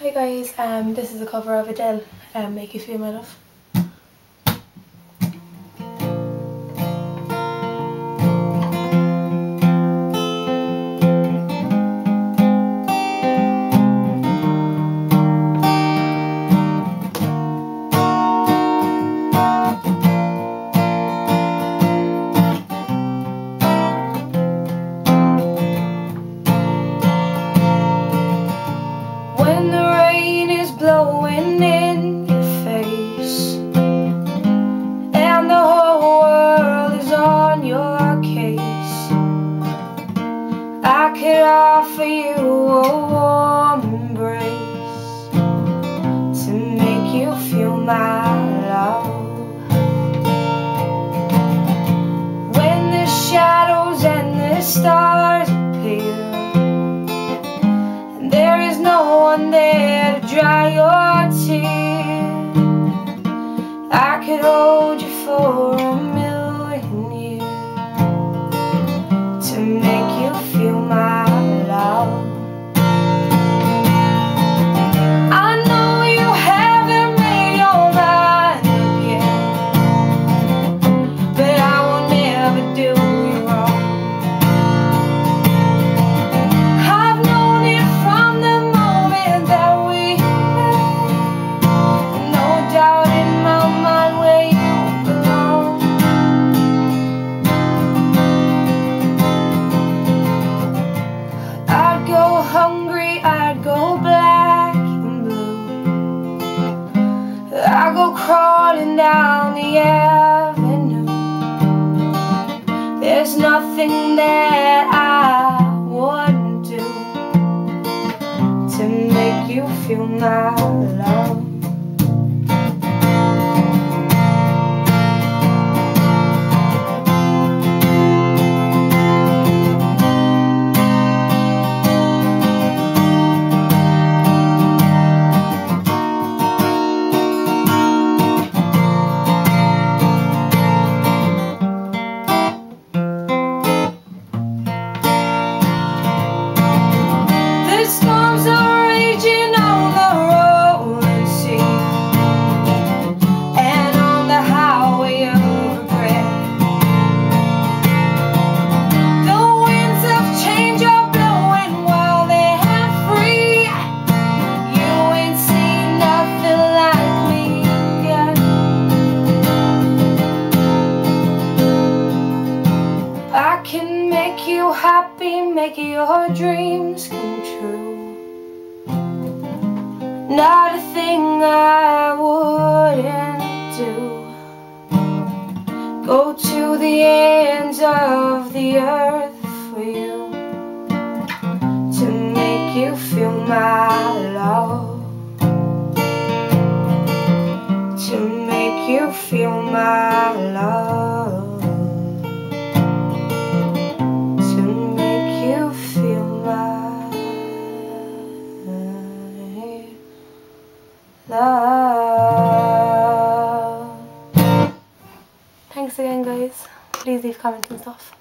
Hi guys, um, this is a cover of Adele, um, Make You Feel My Love. I could offer you a warm embrace To make you feel my love When the shadows and the stars appear and there is no one there to dry your tears. I could hold avenue. There's nothing that I wouldn't do to make you feel my happy, make your dreams come true. Not a thing I wouldn't do. Go to the ends of the earth for you to make you feel my love. To make you feel my love. Please leave comments and stuff.